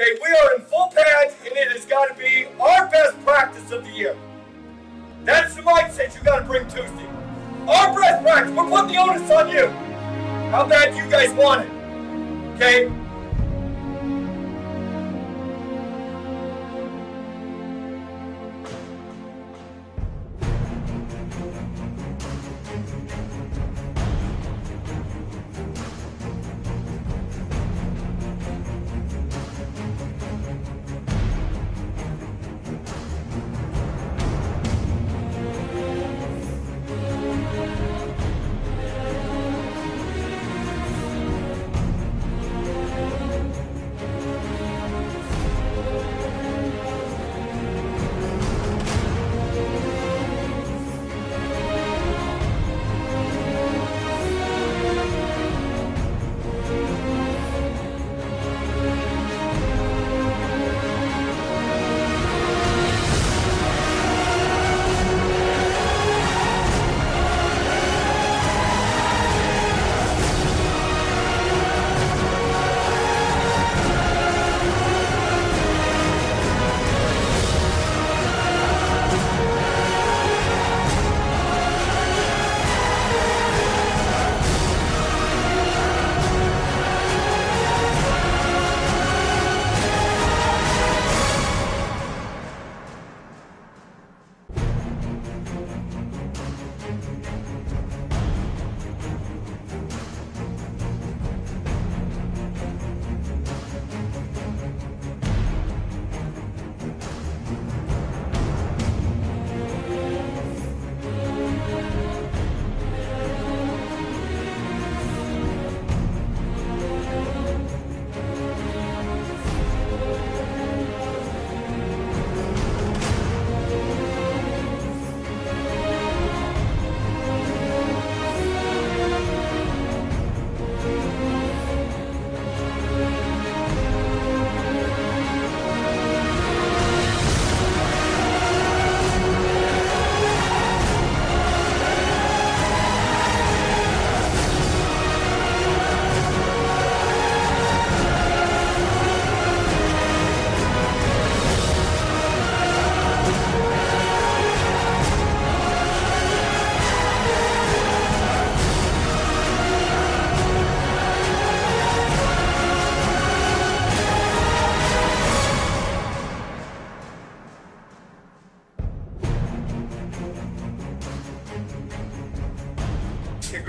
Okay, we are in full pads, and it has got to be our best practice of the year. That's the mindset you got to bring Tuesday. Our best practice. We're putting the onus on you. How bad do you guys want it? Okay?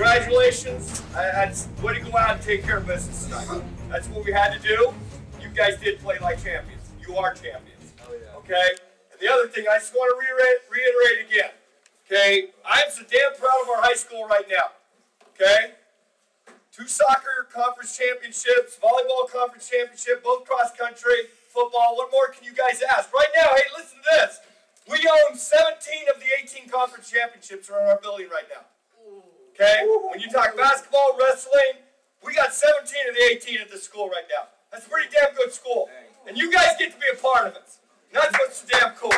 Congratulations. I, that's way to go out and take care of business tonight. That's what we had to do. You guys did play like champions. You are champions. Oh, yeah. Okay? And the other thing, I just want to reiterate, reiterate again. Okay? I'm so damn proud of our high school right now. Okay? Two soccer conference championships, volleyball conference championship, both cross country, football. What more can you guys ask? Right now, hey, listen to this. We own 17 of the 18 conference championships are in our building right now. Okay? When you talk basketball, wrestling, we got 17 of the 18 at the school right now. That's a pretty damn good school. And you guys get to be a part of it. And that's what's damn cool.